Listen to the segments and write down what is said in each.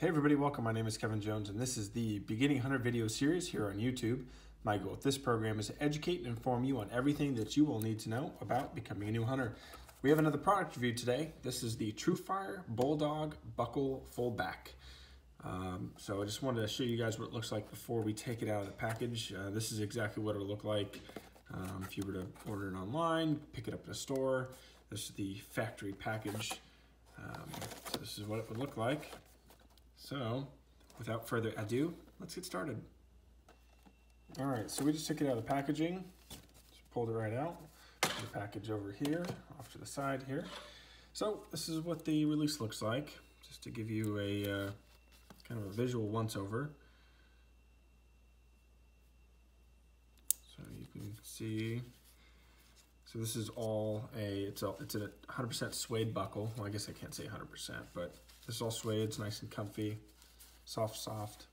Hey everybody, welcome. My name is Kevin Jones and this is the Beginning Hunter video series here on YouTube. My goal with this program is to educate and inform you on everything that you will need to know about becoming a new hunter. We have another product review today. This is the TruFire Bulldog Buckle Foldback. Um, so I just wanted to show you guys what it looks like before we take it out of the package. Uh, this is exactly what it'll look like um, if you were to order it online, pick it up in a store. This is the factory package. Um, so this is what it would look like. So, without further ado, let's get started. All right, so we just took it out of the packaging, just pulled it right out. Put the package over here, off to the side here. So this is what the release looks like, just to give you a uh, kind of a visual once over. So you can see, so this is all a, it's a, it's a 100% suede buckle. Well, I guess I can't say 100%, but this is all suede, it's nice and comfy, soft, soft.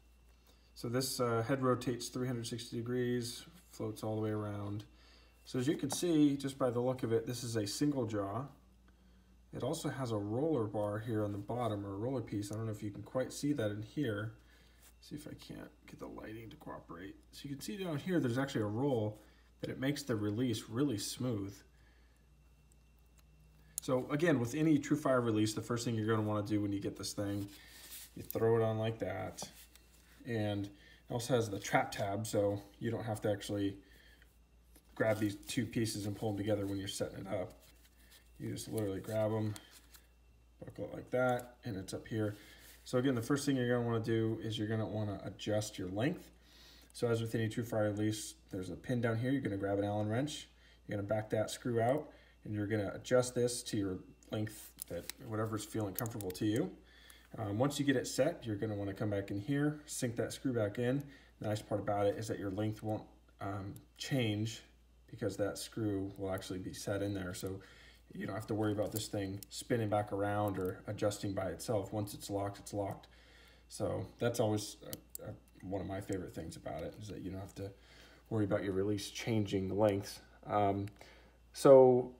So this uh, head rotates 360 degrees, floats all the way around. So as you can see, just by the look of it, this is a single jaw. It also has a roller bar here on the bottom, or a roller piece. I don't know if you can quite see that in here. See if I can't get the lighting to cooperate. So you can see down here, there's actually a roll that it makes the release really smooth. So again, with any TruFire release, the first thing you're gonna to wanna to do when you get this thing, you throw it on like that. And it also has the trap tab, so you don't have to actually grab these two pieces and pull them together when you're setting it up. You just literally grab them, buckle it like that, and it's up here. So again, the first thing you're gonna wanna do is you're gonna wanna adjust your length. So as with any TruFire release, there's a pin down here. You're gonna grab an Allen wrench. You're gonna back that screw out and you're gonna adjust this to your length that whatever's feeling comfortable to you. Um, once you get it set, you're gonna wanna come back in here, sink that screw back in. The nice part about it is that your length won't um, change because that screw will actually be set in there. So you don't have to worry about this thing spinning back around or adjusting by itself. Once it's locked, it's locked. So that's always a, a, one of my favorite things about it is that you don't have to worry about your release changing the lengths. Um, so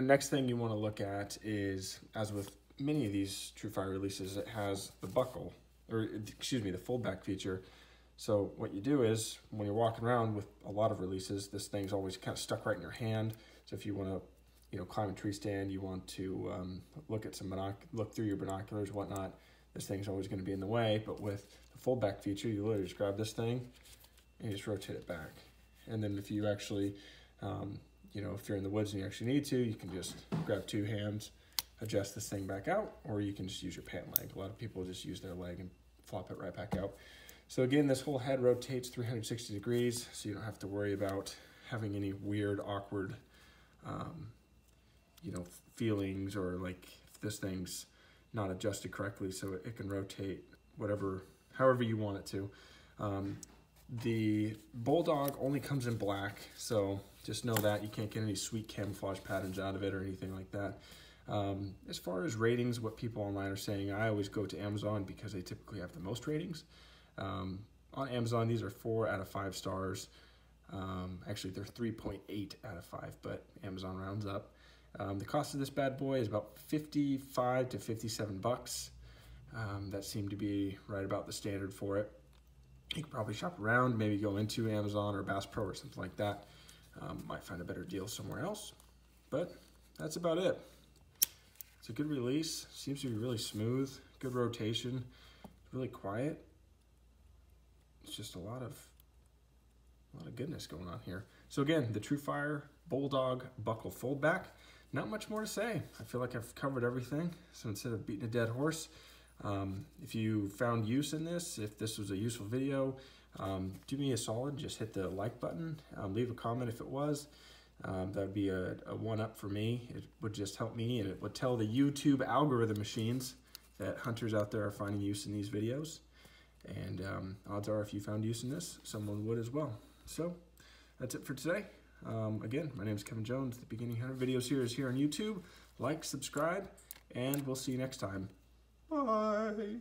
next thing you want to look at is, as with many of these TruFire releases, it has the buckle, or excuse me, the foldback feature. So what you do is, when you're walking around with a lot of releases, this thing's always kind of stuck right in your hand. So if you want to, you know, climb a tree stand, you want to um, look at some look through your binoculars, whatnot, this thing's always going to be in the way. But with the foldback feature, you literally just grab this thing and you just rotate it back. And then if you actually um, you know, if you're in the woods and you actually need to, you can just grab two hands, adjust this thing back out, or you can just use your pant leg. A lot of people just use their leg and flop it right back out. So again, this whole head rotates 360 degrees, so you don't have to worry about having any weird, awkward, um, you know, feelings or like if this thing's not adjusted correctly, so it, can rotate whatever, however you want it to. Um, the Bulldog only comes in black, so just know that. You can't get any sweet camouflage patterns out of it or anything like that. Um, as far as ratings, what people online are saying, I always go to Amazon because they typically have the most ratings. Um, on Amazon, these are four out of five stars. Um, actually, they're 3.8 out of five, but Amazon rounds up. Um, the cost of this bad boy is about 55 to 57 bucks. Um, that seemed to be right about the standard for it you could probably shop around, maybe go into Amazon or Bass Pro or something like that. Um, might find a better deal somewhere else, but that's about it. It's a good release, seems to be really smooth, good rotation, really quiet. It's just a lot of a lot of goodness going on here. So again, the TruFire Bulldog Buckle Foldback. Not much more to say. I feel like I've covered everything. So instead of beating a dead horse, um, if you found use in this, if this was a useful video, um, do me a solid, just hit the like button, um, leave a comment if it was. Um, that would be a, a one up for me. It would just help me and it would tell the YouTube algorithm machines that hunters out there are finding use in these videos. And um, odds are if you found use in this, someone would as well. So that's it for today. Um, again, my name is Kevin Jones, the Beginning Hunter video series here on YouTube. Like, subscribe, and we'll see you next time. Bye.